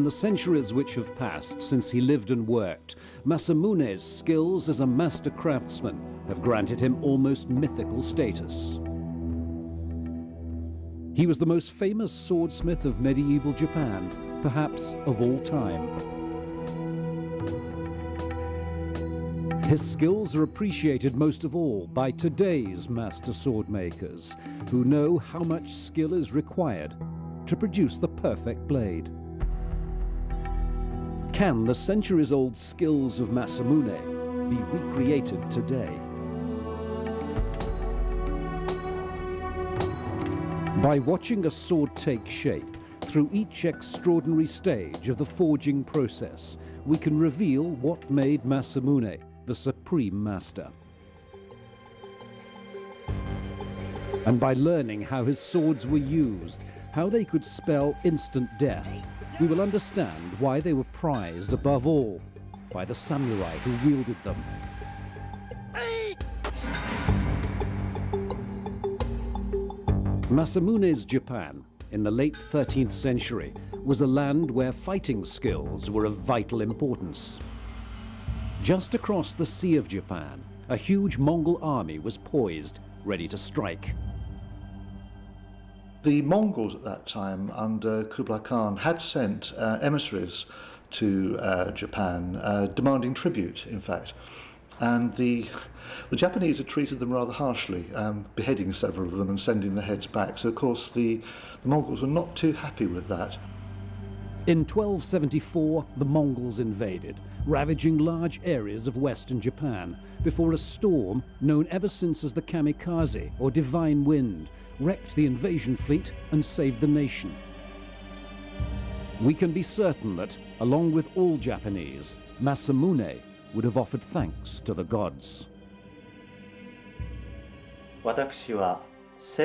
In the centuries which have passed since he lived and worked, Masamune's skills as a master craftsman have granted him almost mythical status. He was the most famous swordsmith of medieval Japan, perhaps of all time. His skills are appreciated most of all by today's master sword makers, who know how much skill is required to produce the perfect blade. Can the centuries-old skills of Masamune be recreated today? By watching a sword take shape through each extraordinary stage of the forging process, we can reveal what made Masamune the supreme master. And by learning how his swords were used, how they could spell instant death, we will understand why they were prized above all by the samurai who wielded them. Masamune's Japan in the late 13th century was a land where fighting skills were of vital importance. Just across the Sea of Japan, a huge Mongol army was poised, ready to strike. The Mongols at that time, under Kublai Khan, had sent uh, emissaries to uh, Japan, uh, demanding tribute, in fact. And the, the Japanese had treated them rather harshly, um, beheading several of them and sending their heads back. So, of course, the, the Mongols were not too happy with that. In 1274, the Mongols invaded, ravaging large areas of western Japan, before a storm, known ever since as the kamikaze, or divine wind, wrecked the invasion fleet and saved the nation. We can be certain that, along with all Japanese, Masamune would have offered thanks to the gods.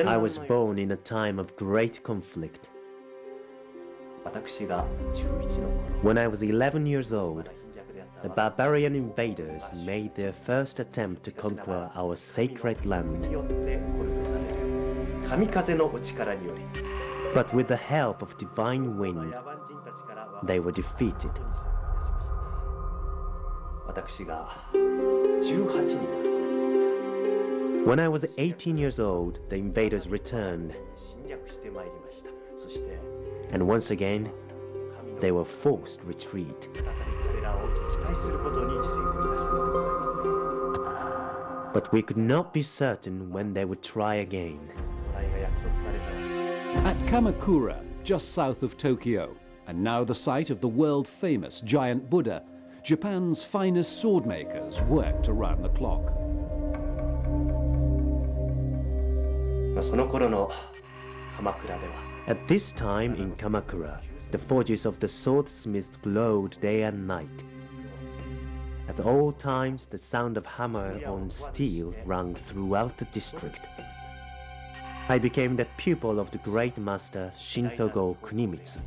I was born in a time of great conflict. When I was 11 years old, the barbarian invaders made their first attempt to conquer our sacred land. But with the help of divine wind, they were defeated. When I was 18 years old, the invaders returned. And once again, they were forced to retreat. But we could not be certain when they would try again. At Kamakura, just south of Tokyo, and now the site of the world-famous giant Buddha, Japan's finest swordmakers worked around the clock. At this time in Kamakura, the forges of the swordsmiths glowed day and night. At all times, the sound of hammer on steel rang throughout the district. I became the pupil of the great master Shintogo Kunimitsu,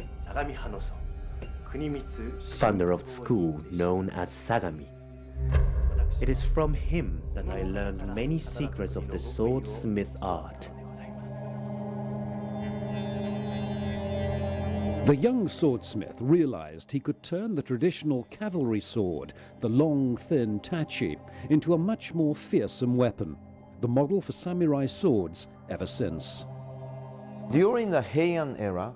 founder of the school known as Sagami. It is from him that I learned many secrets of the swordsmith art. The young swordsmith realized he could turn the traditional cavalry sword, the long, thin tachi, into a much more fearsome weapon, the model for samurai swords ever since. During the Heian era,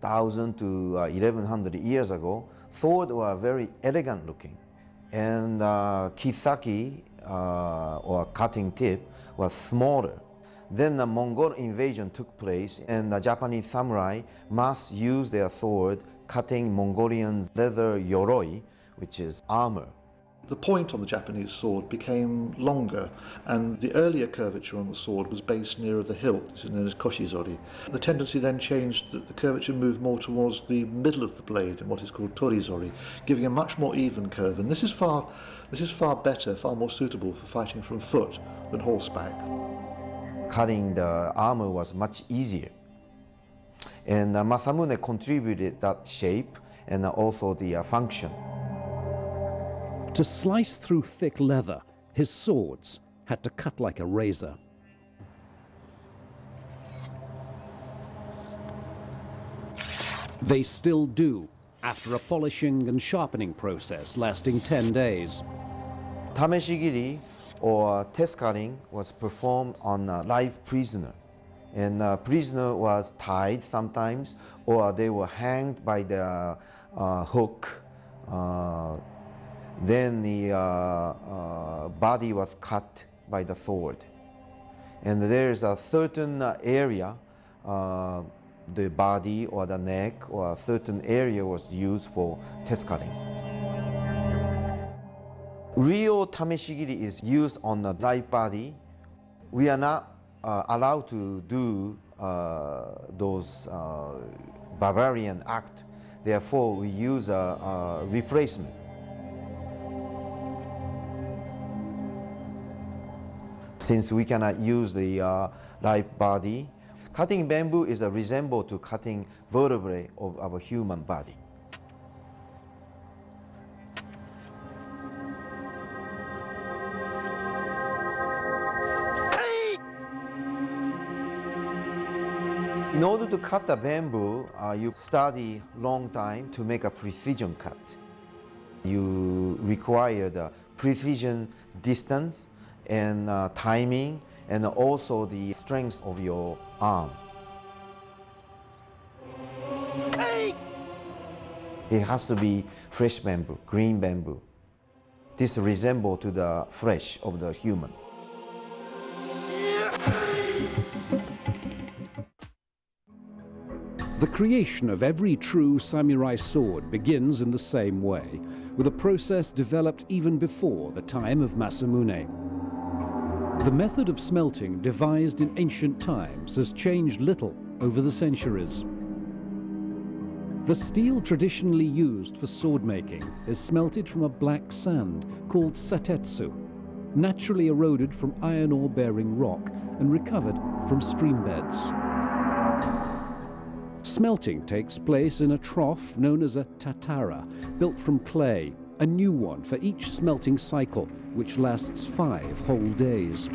1000 to uh, 1100 years ago, swords were very elegant looking. And uh, kissaki, uh, or cutting tip, was smaller. Then the Mongol invasion took place and the Japanese samurai must use their sword cutting Mongolian leather yoroi, which is armor. The point on the Japanese sword became longer, and the earlier curvature on the sword was based nearer the hilt, this is known as koshizori. The tendency then changed that the curvature moved more towards the middle of the blade in what is called torizori, giving a much more even curve. And this is far, this is far better, far more suitable for fighting from foot than horseback. Cutting the armor was much easier. And uh, Masamune contributed that shape and also the uh, function. To slice through thick leather, his swords had to cut like a razor. They still do, after a polishing and sharpening process lasting 10 days. Tameshigiri or test cutting was performed on a live prisoner. And a prisoner was tied sometimes, or they were hanged by the uh, hook. Uh, then the uh, uh body was cut by the sword. And there is a certain area, uh, the body or the neck or a certain area was used for test cutting. Real tameshigiri is used on the live body. We are not uh, allowed to do uh, those uh, barbarian act. Therefore, we use a, a replacement. Since we cannot use the uh, live body, cutting bamboo is a resemble to cutting vertebrae of our human body. In order to cut the bamboo, uh, you study long time to make a precision cut. You require the precision distance and uh, timing and also the strength of your arm. It has to be fresh bamboo, green bamboo. This resemble to the flesh of the human. The creation of every true samurai sword begins in the same way, with a process developed even before the time of Masamune. The method of smelting devised in ancient times has changed little over the centuries. The steel traditionally used for sword making is smelted from a black sand called satetsu, naturally eroded from iron ore-bearing rock and recovered from stream beds. Smelting takes place in a trough known as a tatara, built from clay, a new one for each smelting cycle, which lasts five whole days.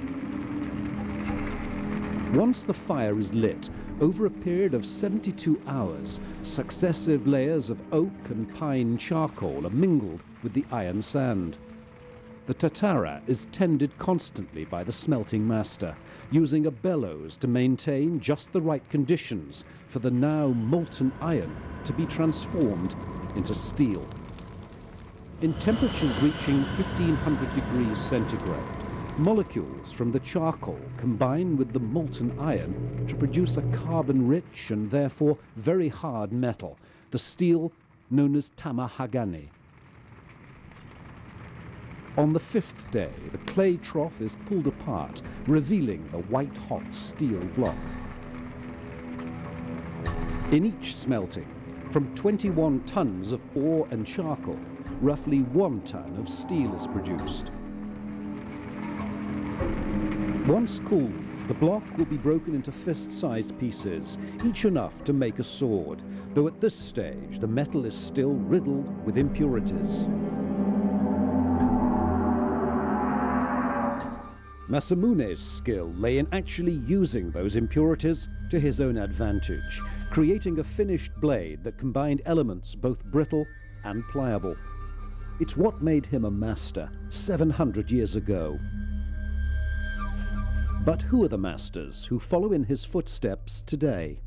Once the fire is lit, over a period of 72 hours, successive layers of oak and pine charcoal are mingled with the iron sand. The tatara is tended constantly by the smelting master, using a bellows to maintain just the right conditions for the now molten iron to be transformed into steel. In temperatures reaching 1500 degrees centigrade, molecules from the charcoal combine with the molten iron to produce a carbon-rich and therefore very hard metal, the steel known as tamahagane. On the fifth day, the clay trough is pulled apart, revealing the white-hot steel block. In each smelting, from 21 tons of ore and charcoal, roughly one ton of steel is produced. Once cooled, the block will be broken into fist-sized pieces, each enough to make a sword, though at this stage the metal is still riddled with impurities. Masamune's skill lay in actually using those impurities to his own advantage, creating a finished blade that combined elements both brittle and pliable. It's what made him a master 700 years ago. But who are the masters who follow in his footsteps today?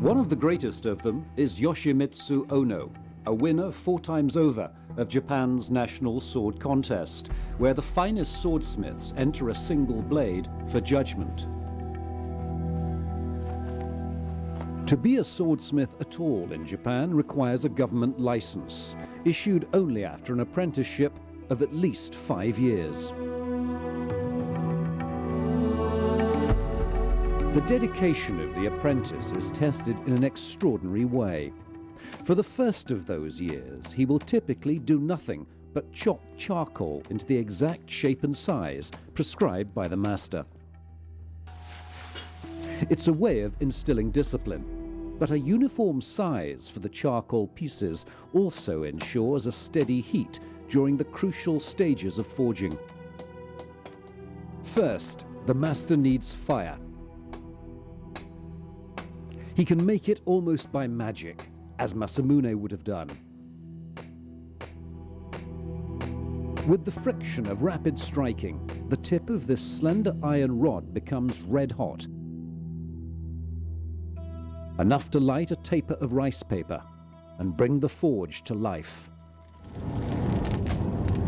One of the greatest of them is Yoshimitsu Ono, a winner four times over of Japan's national sword contest, where the finest swordsmiths enter a single blade for judgment. To be a swordsmith at all in Japan requires a government license, issued only after an apprenticeship of at least five years. The dedication of the apprentice is tested in an extraordinary way. For the first of those years, he will typically do nothing but chop charcoal into the exact shape and size prescribed by the master. It's a way of instilling discipline, but a uniform size for the charcoal pieces also ensures a steady heat during the crucial stages of forging. First, the master needs fire. He can make it almost by magic. as Masamune would have done. With the friction of rapid striking, the tip of this slender iron rod becomes red hot. Enough to light a taper of rice paper and bring the forge to life.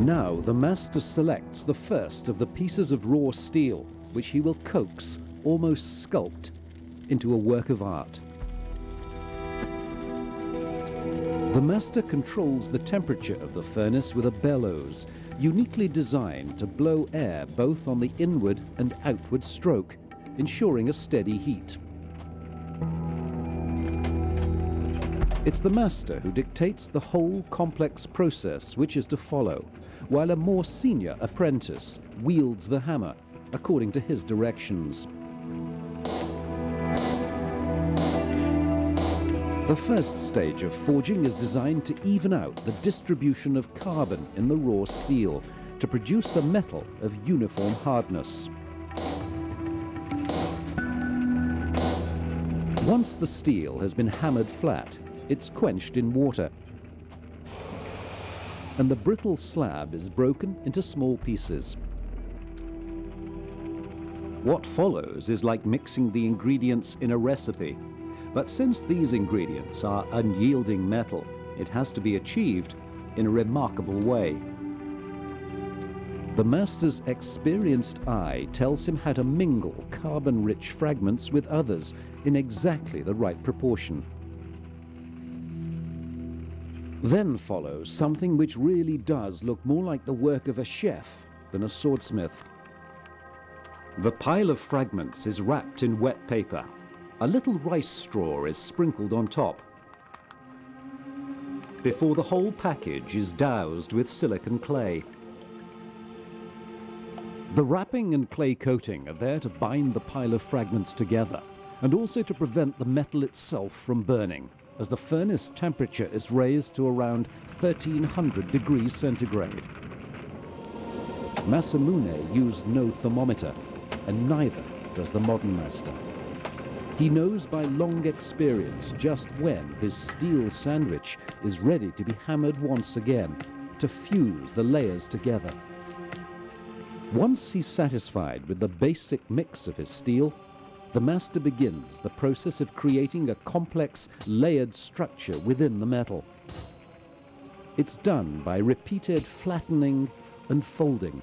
Now the master selects the first of the pieces of raw steel, which he will coax, almost sculpt, into a work of art. The master controls the temperature of the furnace with a bellows, uniquely designed to blow air both on the inward and outward stroke, ensuring a steady heat. It's the master who dictates the whole complex process which is to follow, while a more senior apprentice wields the hammer according to his directions. The first stage of forging is designed to even out the distribution of carbon in the raw steel to produce a metal of uniform hardness. Once the steel has been hammered flat, it's quenched in water. And the brittle slab is broken into small pieces. What follows is like mixing the ingredients in a recipe. But since these ingredients are unyielding metal, it has to be achieved in a remarkable way. The master's experienced eye tells him how to mingle carbon-rich fragments with others in exactly the right proportion. Then follows something which really does look more like the work of a chef than a swordsmith. The pile of fragments is wrapped in wet paper a little rice straw is sprinkled on top before the whole package is doused with silicon clay. The wrapping and clay coating are there to bind the pile of fragments together and also to prevent the metal itself from burning as the furnace temperature is raised to around 1300 degrees centigrade. Masamune used no thermometer and neither does the modern master. He knows by long experience just when his steel sandwich is ready to be hammered once again to fuse the layers together. Once he's satisfied with the basic mix of his steel, the master begins the process of creating a complex layered structure within the metal. It's done by repeated flattening and folding.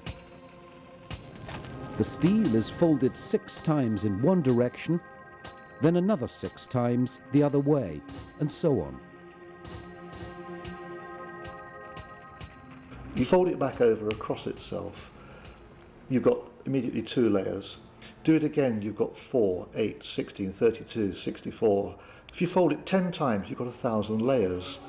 The steel is folded six times in one direction then another six times the other way, and so on. You fold it back over across itself, you've got immediately two layers. Do it again, you've got 4, 8, 16, 32, 64. If you fold it 10 times, you've got a thousand layers.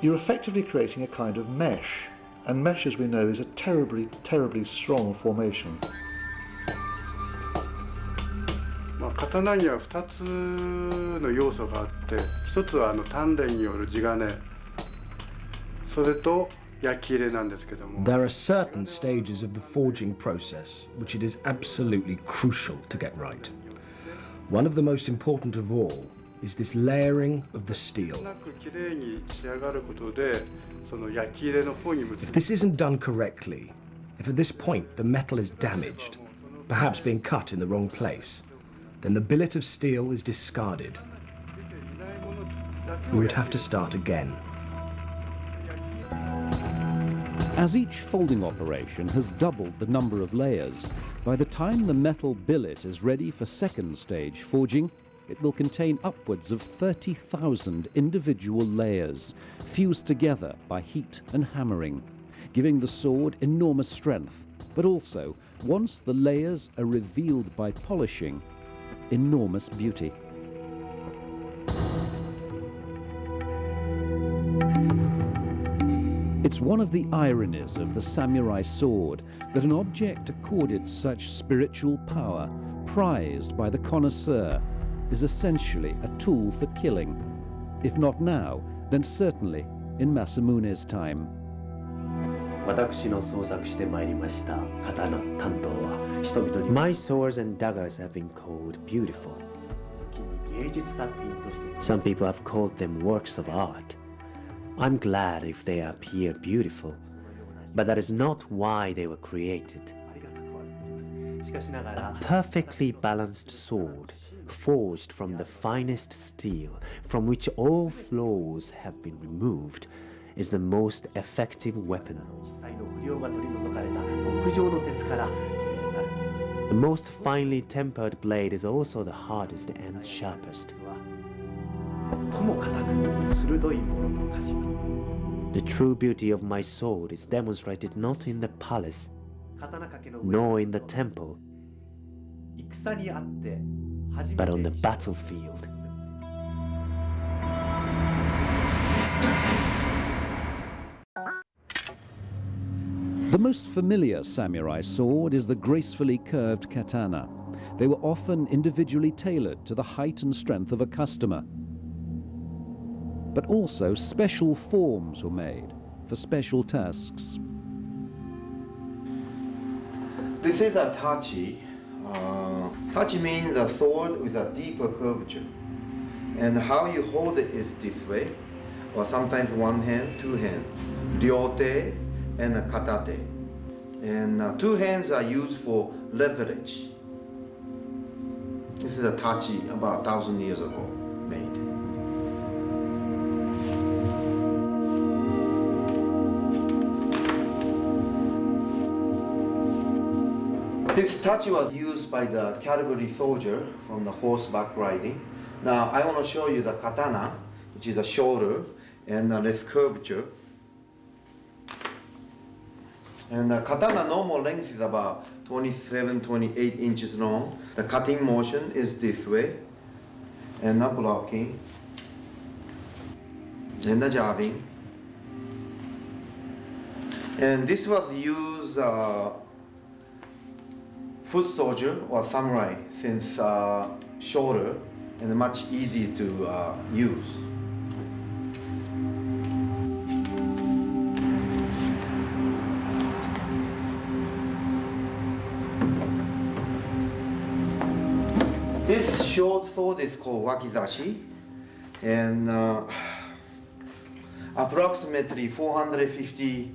You're effectively creating a kind of mesh, and mesh, as we know, is a terribly, terribly strong formation. 刀には2つの要素があって一つはあの鍛錬による地金それと there are certain stages of the forging process which it is absolutely crucial to get right. One of the most important of all is this layering of the steel. If this isn't done correctly, if at this point the metal is damaged, perhaps being cut in the wrong place, then the billet of steel is discarded. We would have to start again. As each folding operation has doubled the number of layers, by the time the metal billet is ready for second stage forging, it will contain upwards of 30,000 individual layers, fused together by heat and hammering, giving the sword enormous strength, but also, once the layers are revealed by polishing, enormous beauty. It's one of the ironies of the samurai sword that an object accorded such spiritual power, prized by the connoisseur, is essentially a tool for killing. If not now, then certainly in Masamune's time. 私の創作してまいりました刀担当は人々に My swords and daggers have been called beautiful Some people have called them works of art. I'm glad if they appear beautiful, but that is not why they were created. A perfectly balanced sword, forged from the finest steel, from which all flaws have been removed, is the most effective weapon. The most finely tempered blade is also the hardest and sharpest. The true beauty of my sword is demonstrated not in the palace, nor in the temple, but on the battlefield. The most familiar samurai sword is the gracefully curved katana. They were often individually tailored to the height and strength of a customer. But also special forms were made for special tasks. This is a tachi. Uh, tachi means a sword with a deeper curvature. And how you hold it is this way, or sometimes one hand, two hands. Ryote and katate. And uh, two hands are used for leverage. This is a tachi about a thousand years ago This tachi was used by the cavalry soldier from the horseback riding. Now I want to show you the katana, which is a shorter and a less curvature. And the katana normal length is about 27, 28 inches long. The cutting motion is this way, and the blocking, and the jabbing. And this was used uh, foot soldier or samurai since uh, shorter and much easier to uh, use. This short sword is called wakizashi, and uh, approximately 450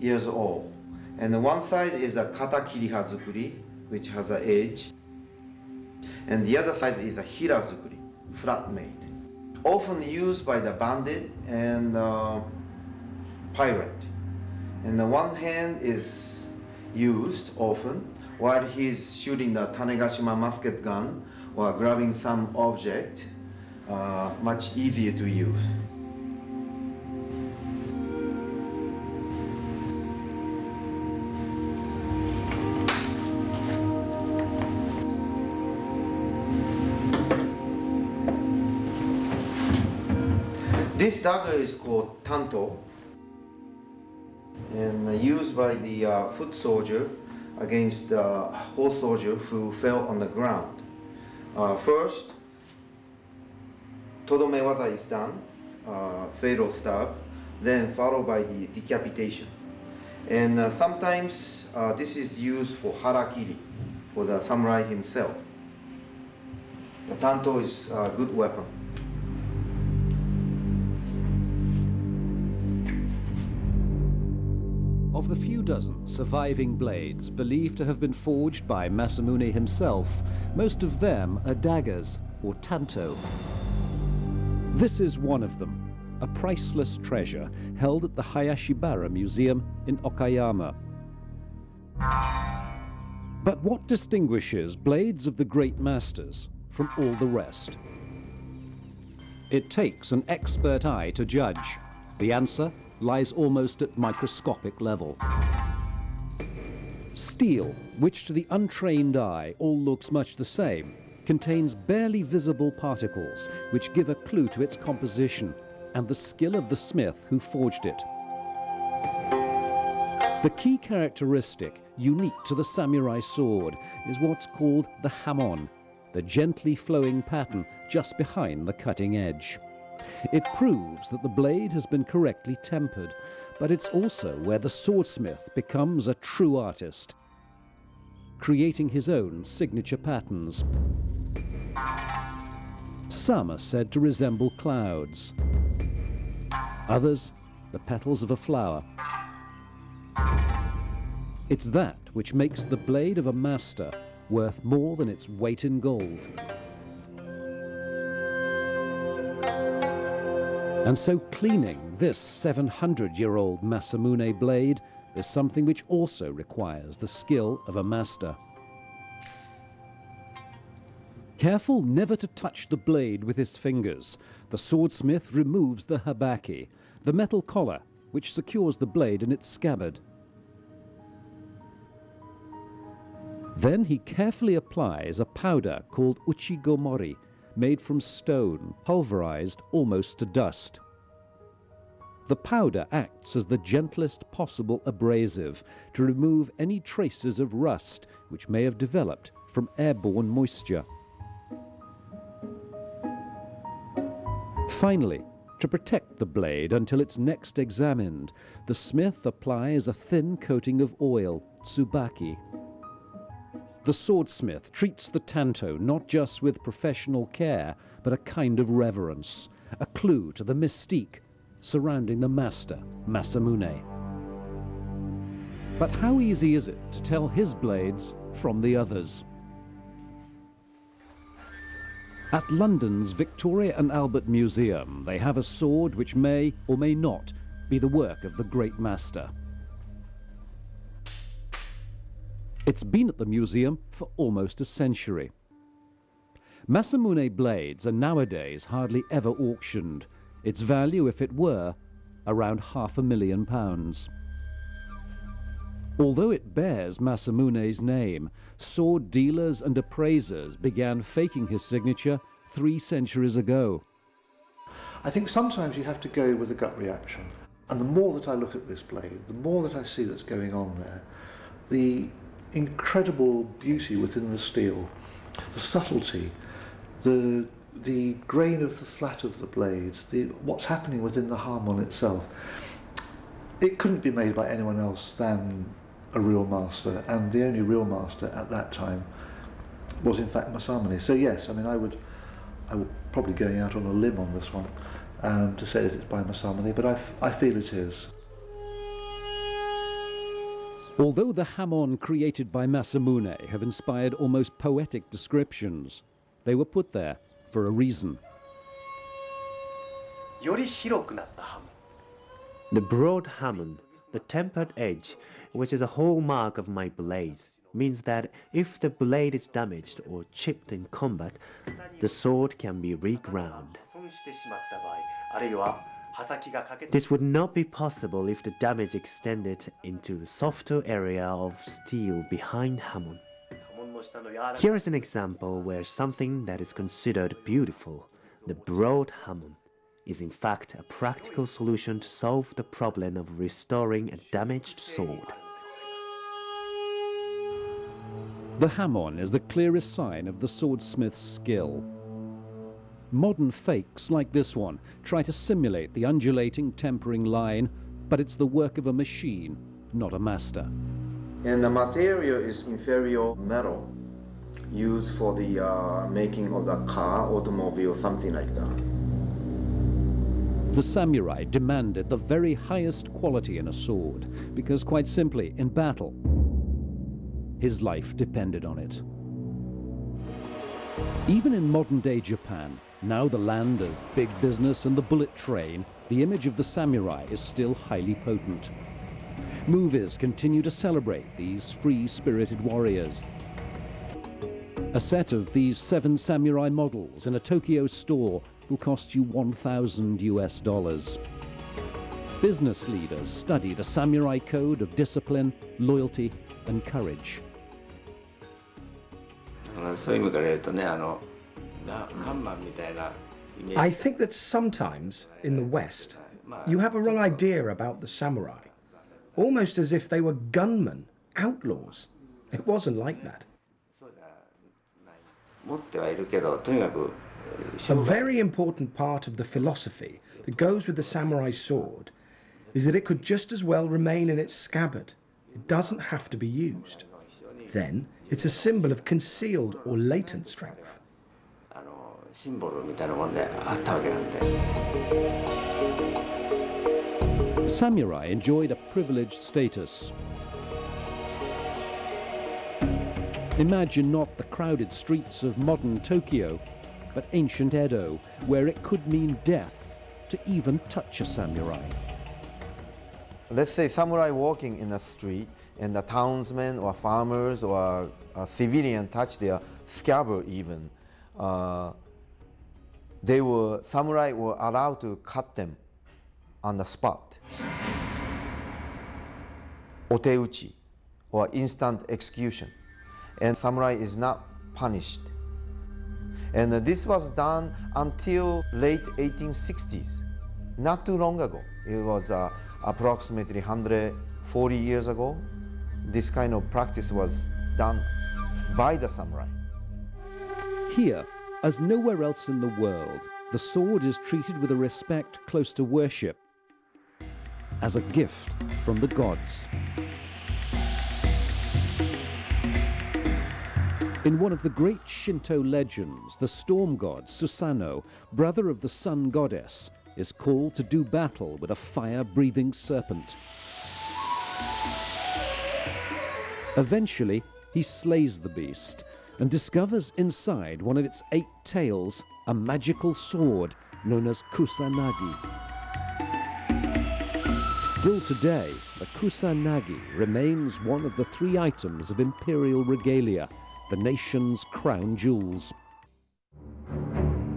years old. And one side is a katakiri hazukuri, which has an edge, and the other side is a hirazukuri, flat made. Often used by the bandit and uh, pirate. And the one hand is used often while he's shooting the Tanegashima musket gun or grabbing some object, uh, much easier to use. Dagger is called tanto and uh, used by the uh, foot soldier against the horse soldier who fell on the ground. Uh, first, todome waza is done, uh, fatal stab, then followed by the decapitation. And uh, sometimes uh, this is used for harakiri, for the samurai himself. The tanto is a good weapon. The few dozen surviving blades believed to have been forged by Masamune himself, most of them are daggers, or tanto. This is one of them, a priceless treasure held at the Hayashibara Museum in Okayama. But what distinguishes blades of the great masters from all the rest? It takes an expert eye to judge. The answer lies almost at microscopic level. Steel, which to the untrained eye all looks much the same, contains barely visible particles which give a clue to its composition and the skill of the smith who forged it. The key characteristic unique to the samurai sword is what's called the hamon, the gently flowing pattern just behind the cutting edge. It proves that the blade has been correctly tempered, but it's also where the swordsmith becomes a true artist, creating his own signature patterns. Some are said to resemble clouds. Others, the petals of a flower. It's that which makes the blade of a master worth more than its weight in gold. And so cleaning this 700-year-old Masamune blade is something which also requires the skill of a master. Careful never to touch the blade with his fingers, the swordsmith removes the habaki, the metal collar which secures the blade in its scabbard. Then he carefully applies a powder called uchigomori, made from stone, pulverized almost to dust. The powder acts as the gentlest possible abrasive to remove any traces of rust which may have developed from airborne moisture. Finally, to protect the blade until it's next examined, the smith applies a thin coating of oil, tsubaki. The swordsmith treats the tanto not just with professional care, but a kind of reverence, a clue to the mystique surrounding the master, Masamune. But how easy is it to tell his blades from the others? At London's Victoria and Albert Museum, they have a sword which may or may not be the work of the great master. It's been at the museum for almost a century. Masamune blades are nowadays hardly ever auctioned, its value, if it were, around half a million pounds. Although it bears Masamune's name, sword dealers and appraisers began faking his signature three centuries ago. I think sometimes you have to go with a gut reaction. And the more that I look at this blade, the more that I see that's going on there, the incredible beauty within the steel, the subtlety, the the grain of the flat of the blade, the what's happening within the hamon itself. It couldn't be made by anyone else than a real master, and the only real master at that time was in fact Masamune. So yes, I mean I would, I would probably going out on a limb on this one um, to say that it's by Masamune, but I, I feel it is. Although the hamon created by Masamune have inspired almost poetic descriptions, they were put there for a reason. The broad hamon, the tempered edge, which is a hallmark of my blades, means that if the blade is damaged or chipped in combat, the sword can be reground. This would not be possible if the damage extended into the softer area of steel behind hamon. Here is an example where something that is considered beautiful, the broad hamon, is in fact a practical solution to solve the problem of restoring a damaged sword. The hamon is the clearest sign of the swordsmith's skill. Modern fakes like this one try to simulate the undulating tempering line, but it's the work of a machine, not a master. And the material is inferior metal used for the uh, making of the car, automobile, something like that. The samurai demanded the very highest quality in a sword because, quite simply, in battle, his life depended on it. Even in modern-day Japan, now the land of big business and the bullet train, the image of the samurai is still highly potent. Movies continue to celebrate these free-spirited warriors. A set of these seven samurai models in a Tokyo store will cost you 1,000 US dollars. Business leaders study the samurai code of discipline, loyalty, and courage. I think that sometimes in the West, you have a wrong idea about the samurai, almost as if they were gunmen, outlaws. It wasn't like that. A very important part of the philosophy that goes with the samurai sword is that it could just as well remain in its scabbard. It doesn't have to be used. Then, it's a symbol of concealed or latent strength. あのシンボルみたいなもんであったわけなんで。Samurai enjoyed a privileged status. Imagine not the crowded streets of modern Tokyo, but ancient Edo, where it could mean death to even touch a samurai. Let's say samurai walking in the street and the townsmen or farmers or a civilian touch their scabbard even. Uh, they were, samurai were allowed to cut them on the spot. Oteuchi, or instant execution. And samurai is not punished. And this was done until late 1860s, not too long ago. It was uh, approximately 140 years ago. This kind of practice was done by the samurai. Here, as nowhere else in the world, the sword is treated with a respect close to worship, as a gift from the gods. In one of the great Shinto legends, the storm god Susanoo, brother of the sun goddess, is called to do battle with a fire breathing serpent. Eventually, he slays the beast and discovers inside one of its eight tails a magical sword known as Kusanagi. Still today, the Kusanagi remains one of the three items of imperial regalia, the nation's crown jewels.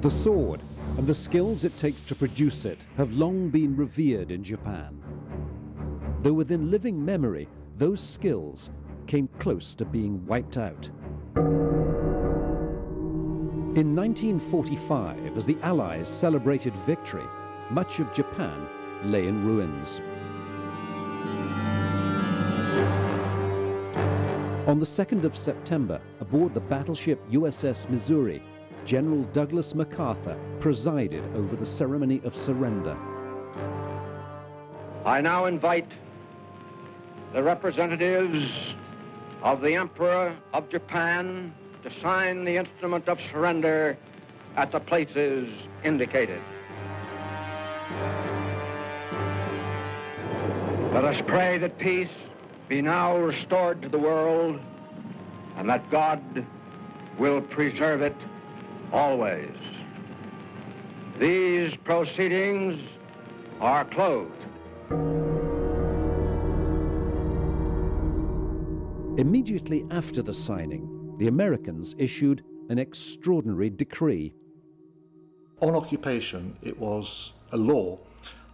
The sword and the skills it takes to produce it have long been revered in Japan. Though within living memory, those skills came close to being wiped out. In 1945, as the Allies celebrated victory, much of Japan lay in ruins. On the 2nd of September, aboard the battleship USS Missouri, General Douglas MacArthur presided over the ceremony of surrender. I now invite the representatives of the Emperor of Japan to sign the instrument of surrender at the places indicated. Let us pray that peace be now restored to the world and that God will preserve it always. These proceedings are closed. Immediately after the signing, the Americans issued an extraordinary decree. On occupation, it was a law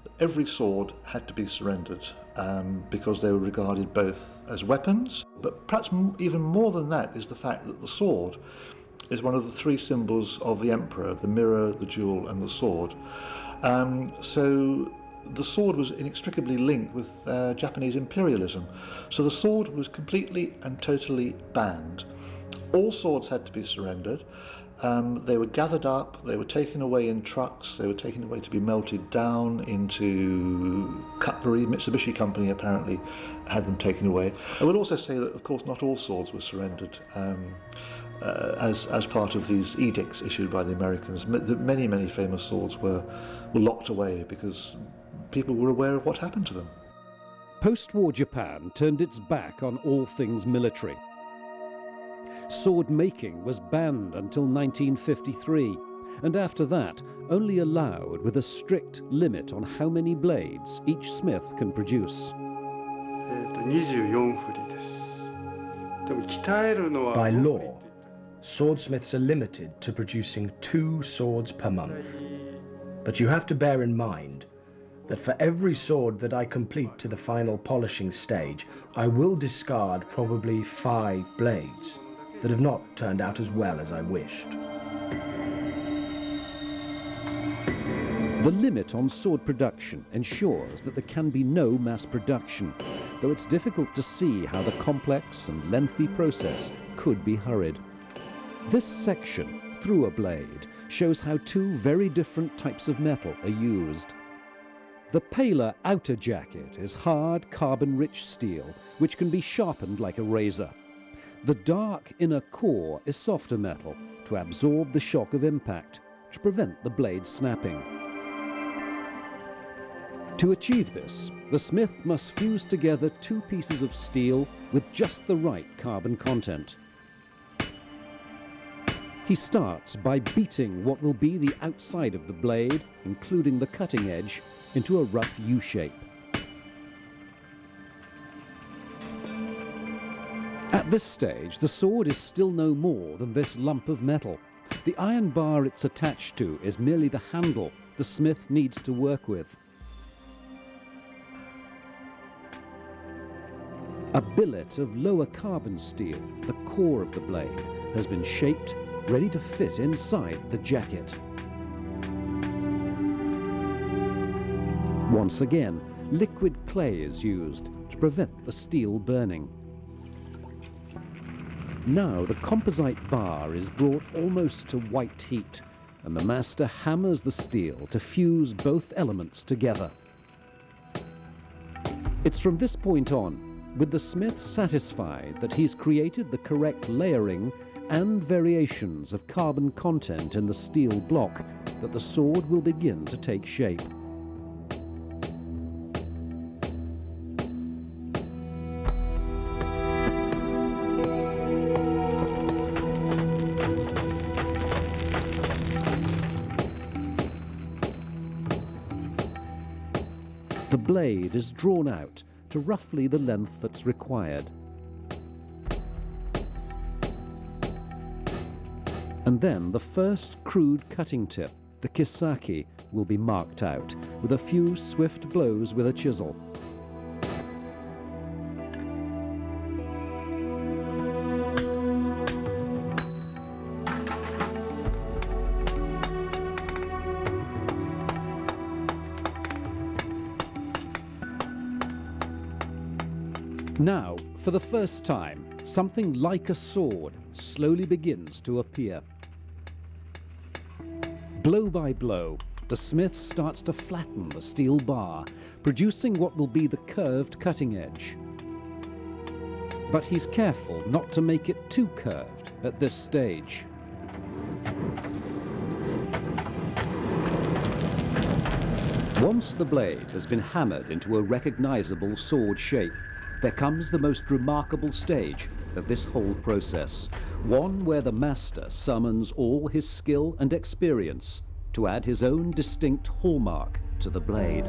that every sword had to be surrendered um, because they were regarded both as weapons, but perhaps even more than that is the fact that the sword is one of the three symbols of the emperor the mirror, the jewel, and the sword. Um, so the sword was inextricably linked with uh, Japanese imperialism. So the sword was completely and totally banned. All swords had to be surrendered. Um, they were gathered up, they were taken away in trucks, they were taken away to be melted down into cutlery. Mitsubishi Company apparently had them taken away. I would also say that, of course, not all swords were surrendered. Um, uh, as, as part of these edicts issued by the Americans, many, many famous swords were, were locked away because people were aware of what happened to them. Post war Japan turned its back on all things military. Sword making was banned until 1953, and after that, only allowed with a strict limit on how many blades each smith can produce. Eh, By law, swordsmiths are limited to producing two swords per month. But you have to bear in mind that for every sword that I complete to the final polishing stage, I will discard probably five blades that have not turned out as well as I wished. The limit on sword production ensures that there can be no mass production, though it's difficult to see how the complex and lengthy process could be hurried. This section, through a blade, shows how two very different types of metal are used. The paler outer jacket is hard carbon-rich steel, which can be sharpened like a razor. The dark inner core is softer metal, to absorb the shock of impact to prevent the blade snapping. To achieve this, the smith must fuse together two pieces of steel with just the right carbon content. He starts by beating what will be the outside of the blade, including the cutting edge, into a rough U-shape. At this stage, the sword is still no more than this lump of metal. The iron bar it's attached to is merely the handle the smith needs to work with. A billet of lower carbon steel, the core of the blade, has been shaped, ready to fit inside the jacket. Once again, liquid clay is used to prevent the steel burning. Now the composite bar is brought almost to white heat and the master hammers the steel to fuse both elements together. It's from this point on, with the smith satisfied that he's created the correct layering and variations of carbon content in the steel block, that the sword will begin to take shape. Is drawn out to roughly the length that's required. And then the first crude cutting tip, the kissaki, will be marked out with a few swift blows with a chisel. Now, for the first time, something like a sword slowly begins to appear. Blow by blow, the smith starts to flatten the steel bar, producing what will be the curved cutting edge. But he's careful not to make it too curved at this stage. Once the blade has been hammered into a recognizable sword shape, there comes the most remarkable stage of this whole process, one where the master summons all his skill and experience to add his own distinct hallmark to the blade.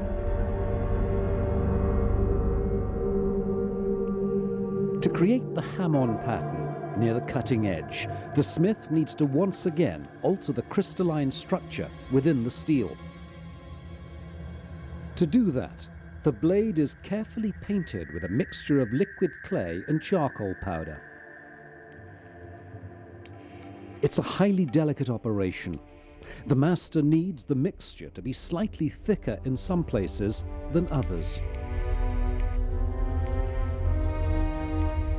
To create the hamon pattern near the cutting edge, the smith needs to once again alter the crystalline structure within the steel. To do that, the blade is carefully painted with a mixture of liquid clay and charcoal powder. It's a highly delicate operation. The master needs the mixture to be slightly thicker in some places than others.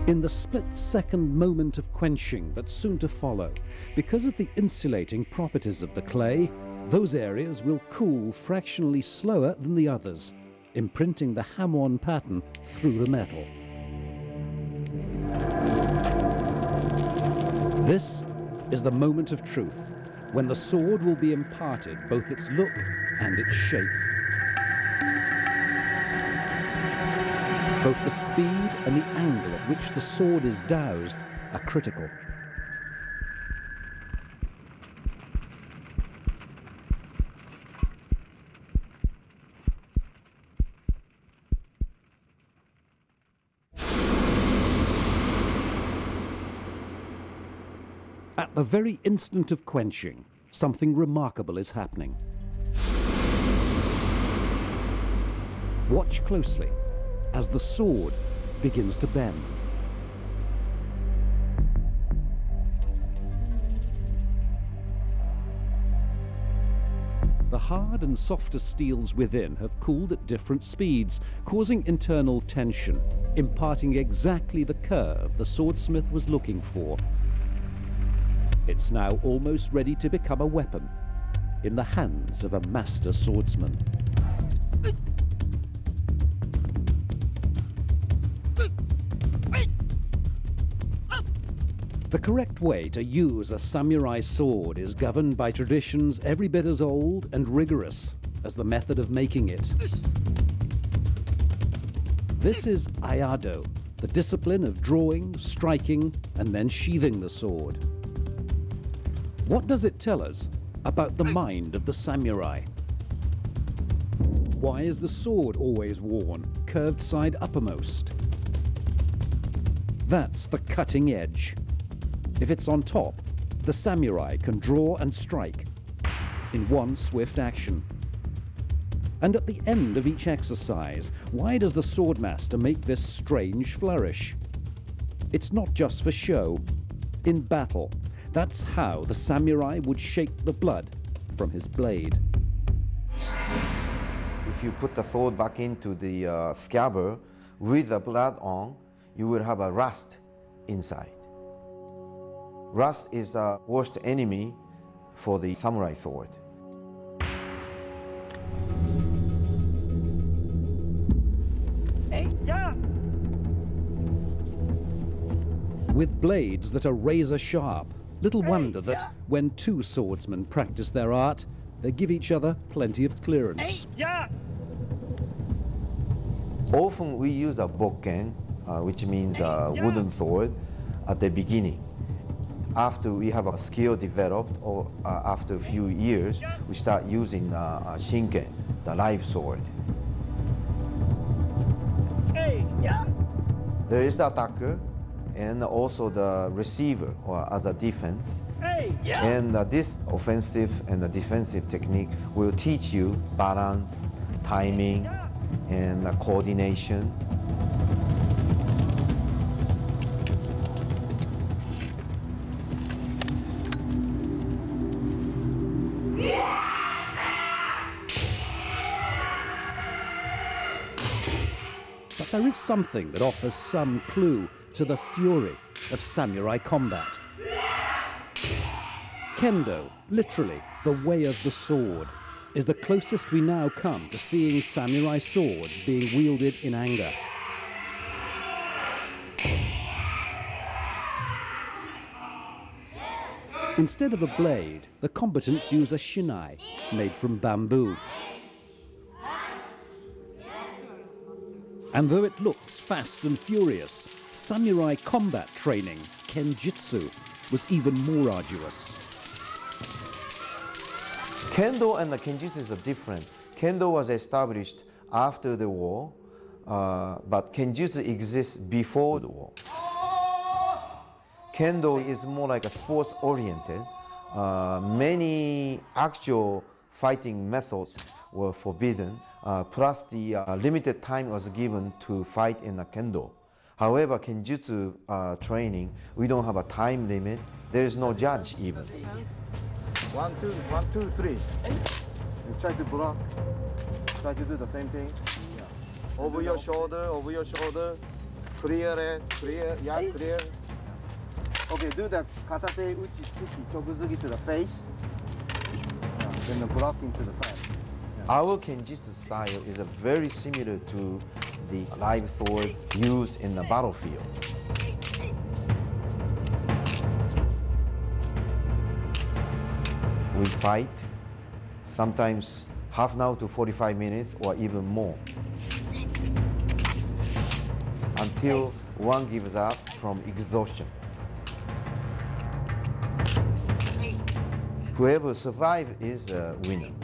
In the split-second moment of quenching that's soon to follow, because of the insulating properties of the clay, those areas will cool fractionally slower than the others imprinting the hamon pattern through the metal. This is the moment of truth, when the sword will be imparted both its look and its shape. Both the speed and the angle at which the sword is doused are critical. The very instant of quenching, something remarkable is happening. Watch closely as the sword begins to bend. The hard and softer steels within have cooled at different speeds, causing internal tension, imparting exactly the curve the swordsmith was looking for it's now almost ready to become a weapon in the hands of a master swordsman. The correct way to use a samurai sword is governed by traditions every bit as old and rigorous as the method of making it. This is Iaido, the discipline of drawing, striking, and then sheathing the sword. What does it tell us about the mind of the samurai? Why is the sword always worn, curved side uppermost? That's the cutting edge. If it's on top, the samurai can draw and strike in one swift action. And at the end of each exercise, why does the swordmaster make this strange flourish? It's not just for show. In battle, that's how the samurai would shake the blood from his blade. If you put the sword back into the uh, scabbard with the blood on, you will have a rust inside. Rust is the worst enemy for the samurai sword. With blades that are razor sharp, little wonder that when two swordsmen practice their art, they give each other plenty of clearance. Often we use a bokken, uh, which means a wooden sword, at the beginning. After we have a skill developed, or uh, after a few years, we start using uh, a shinken, the live sword. There is the attacker and also the receiver or as a defense. And uh, this offensive and the defensive technique will teach you balance, timing, and uh, coordination. Is something that offers some clue to the fury of samurai combat. Kendo, literally the way of the sword, is the closest we now come to seeing samurai swords being wielded in anger. Instead of a blade, the combatants use a shinai, made from bamboo. And though it looks fast and furious, samurai combat training, kenjutsu, was even more arduous. Kendo and the kenjutsu are different. Kendo was established after the war, uh, but kenjutsu exists before the war. Kendo is more like a sports oriented. Uh, many actual fighting methods were forbidden, plus the uh, limited time was given to fight in a kendo. However, kenjutsu uh, training, we don't have a time limit. There is no judge even. One, two, one, two, three. You try to block. Try to do the same thing. Over your shoulder, over your shoulder. Clear it, clear, yeah, clear. Okay, do that katate uchi tsuki chokuzugi to the face. Yeah, then the blocking to the side. Our kenjutsu style is uh, very similar to the live sword used in the battlefield. We fight sometimes half an hour to 45 minutes or even more until one gives up from exhaustion. Whoever survives is a winner.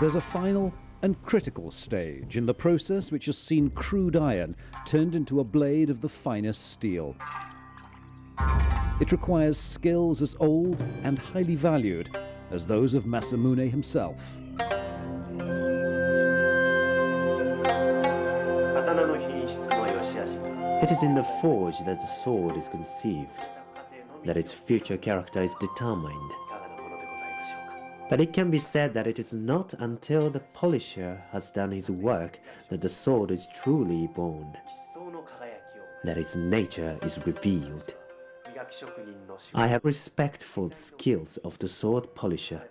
There's a final and critical stage in the process which has seen crude iron turned into a blade of the finest steel. It requires skills as old and highly valued as those of Masamune himself. It is in the forge that the sword is conceived, that its future character is determined. But it can be said that it is not until the polisher has done his work that the sword is truly born, that its nature is revealed. I have respect for the skills of the sword polisher.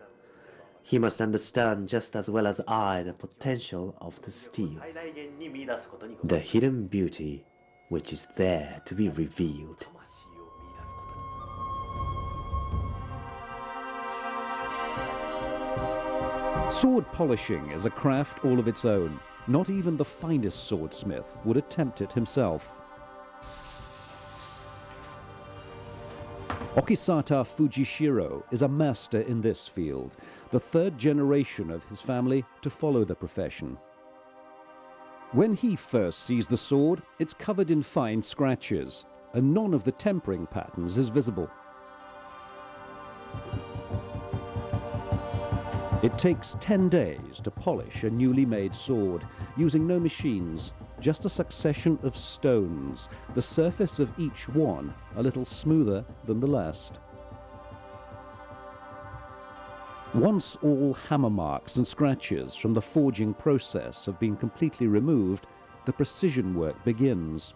He must understand just as well as I the potential of the steel, the hidden beauty which is there to be revealed. Sword polishing is a craft all of its own. Not even the finest swordsmith would attempt it himself. Okisato Fujishiro is a master in this field, the third generation of his family to follow the profession. When he first sees the sword, it's covered in fine scratches, and none of the tempering patterns is visible. It takes 10 days to polish a newly made sword, using no machines, just a succession of stones, the surface of each one a little smoother than the last. Once all hammer marks and scratches from the forging process have been completely removed, the precision work begins.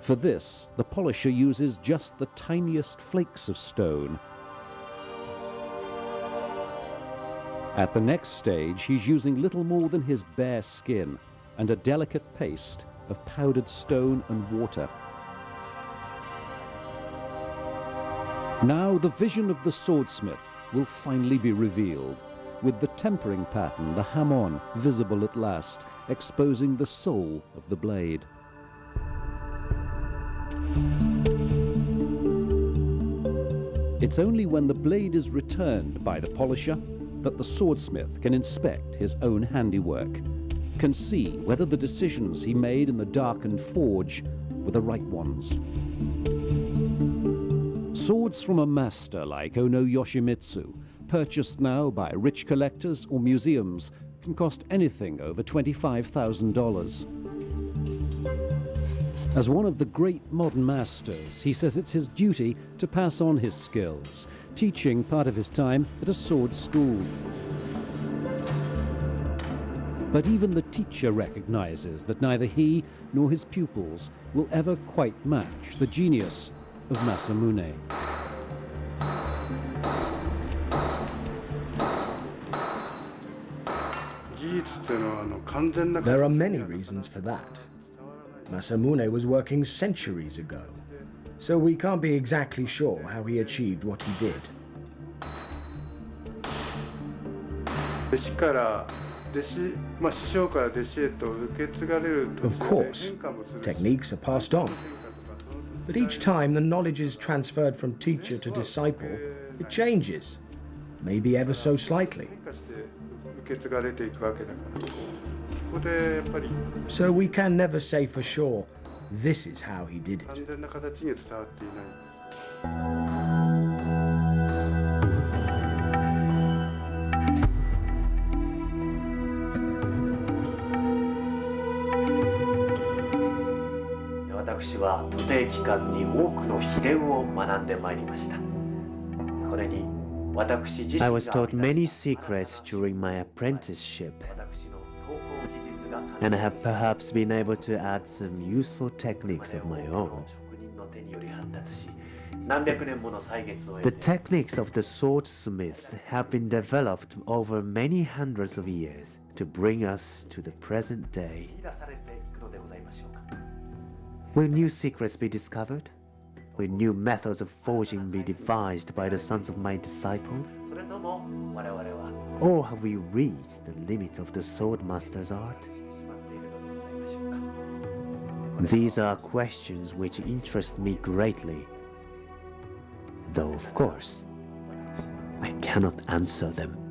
For this, the polisher uses just the tiniest flakes of stone At the next stage, he's using little more than his bare skin and a delicate paste of powdered stone and water. Now the vision of the swordsmith will finally be revealed, with the tempering pattern, the hamon, visible at last, exposing the soul of the blade. It's only when the blade is returned by the polisher that the swordsmith can inspect his own handiwork, can see whether the decisions he made in the darkened forge were the right ones. Swords from a master like Ono Yoshimitsu, purchased now by rich collectors or museums, can cost anything over $25,000. As one of the great modern masters, he says it's his duty to pass on his skills, teaching part of his time at a sword school. But even the teacher recognizes that neither he nor his pupils will ever quite match the genius of Masamune. There are many reasons for that. Masamune was working centuries ago, so we can't be exactly sure how he achieved what he did. Of course, techniques are passed on. But each time the knowledge is transferred from teacher to disciple, it changes, maybe ever so slightly. け継がれていくわけだから。ここでやっぱり。So we can never say for sure this is how he did it. 完全な形に伝わっていない。私は徒弟期間に多くの秘伝を学んでまいりました。これに I was taught many secrets during my apprenticeship and I have perhaps been able to add some useful techniques of my own. The techniques of the swordsmith have been developed over many hundreds of years to bring us to the present day. Will new secrets be discovered? Will new methods of forging be devised by the sons of my disciples? Or have we reached the limit of the swordmaster's art? These are questions which interest me greatly, though of course, I cannot answer them.